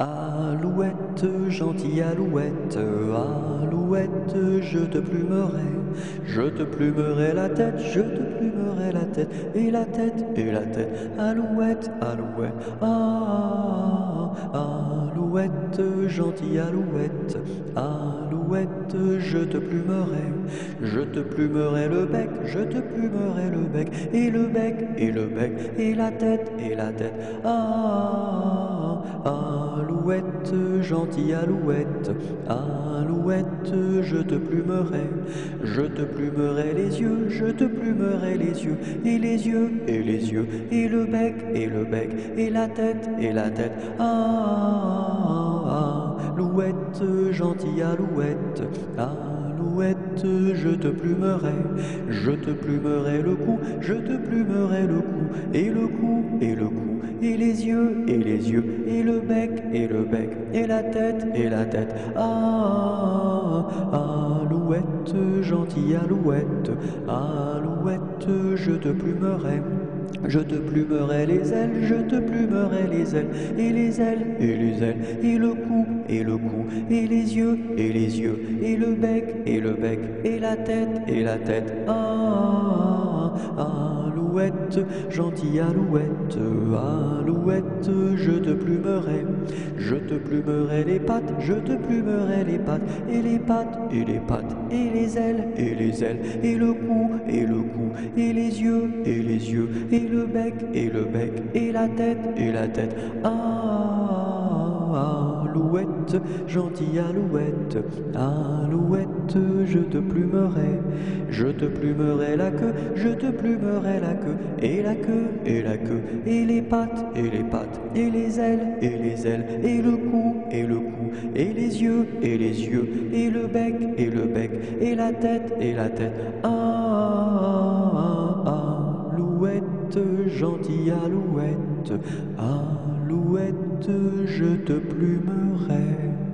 Alouette, gentille alouette, alouette, je te plumerai, je te plumerai la tête, je te plumerai la tête, et la tête, et la tête, alouette, alouette, ah, alouette, gentille alouette, alouette, je te plumerai, je te plumerai le bec, je te plumerai le bec, et le bec, et le bec, et la tête, et la tête, ah, alouette, gentille alouette, alouette, je te plumerai, je te plumerai les yeux, je te plumerai les yeux, et les yeux, et les yeux, et le bec, et le bec, et la tête, et la tête, ah, alouette, gentille alouette, alouette, je te plumerai, je te plumerai le cou, je te plumerai le cou, et le cou, et le cou, et les yeux, et les yeux, et le bec, et le bec, et la tête, et la tête. Ah, alouette, gentille alouette, alouette, je te plumerai. Je te plumerai les ailes, je te plumerai les ailes, et les ailes, et les ailes, et le cou, et le cou, et les yeux, et les yeux, et le bec, et le bec, et la tête, et la tête. Ah, alouette, gentille alouette, alouette, je te plumerai, je te plumerai les pattes, je te plumerai les pattes, et les pattes, et les pattes, et les ailes, et les ailes, et le cou, et le cou, et les yeux, et les yeux, et le bec, et le bec, et la tête, et la tête. Ah, alouette, gentille alouette, alouette, je te plumerai, je te plumerai la queue, je te plumerai la queue, et la queue, et la queue, et les pattes, et les pattes, et les ailes, et les ailes, et le cou, et le cou, et les yeux, et les yeux, et le bec, et le bec, et la tête, et la tête. Alouette, gentille alouette, alouette, je te plumerai.